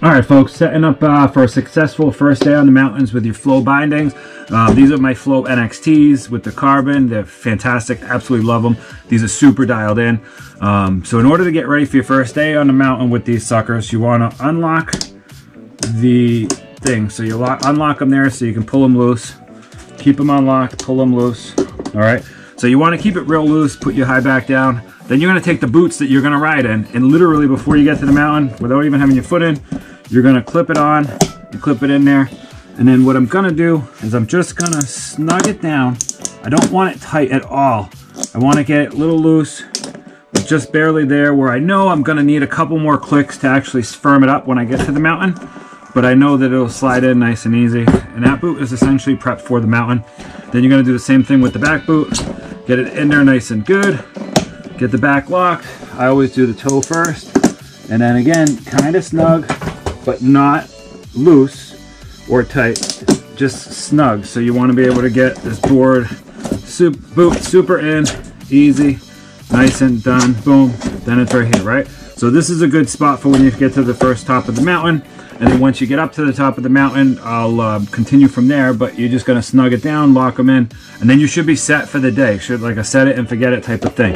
All right, folks, setting up uh, for a successful first day on the mountains with your Flow bindings. Uh, these are my Flow NXTs with the carbon. They're fantastic. Absolutely love them. These are super dialed in. Um, so in order to get ready for your first day on the mountain with these suckers, you want to unlock the thing. So you lock, unlock them there so you can pull them loose. Keep them unlocked, pull them loose. All right. So you want to keep it real loose, put your high back down. Then you're going to take the boots that you're going to ride in, and literally before you get to the mountain, without even having your foot in, you're gonna clip it on, and clip it in there, and then what I'm gonna do is I'm just gonna snug it down. I don't want it tight at all. I wanna get it a little loose, but just barely there where I know I'm gonna need a couple more clicks to actually firm it up when I get to the mountain, but I know that it'll slide in nice and easy. And that boot is essentially prepped for the mountain. Then you're gonna do the same thing with the back boot. Get it in there nice and good. Get the back locked. I always do the toe first. And then again, kind of snug, but not loose or tight, just snug. So you want to be able to get this board soup, boot super in, easy, nice and done, boom, then it's right here, right? So this is a good spot for when you get to the first top of the mountain. And then once you get up to the top of the mountain, I'll uh, continue from there, but you're just gonna snug it down, lock them in, and then you should be set for the day. Should like a set it and forget it type of thing.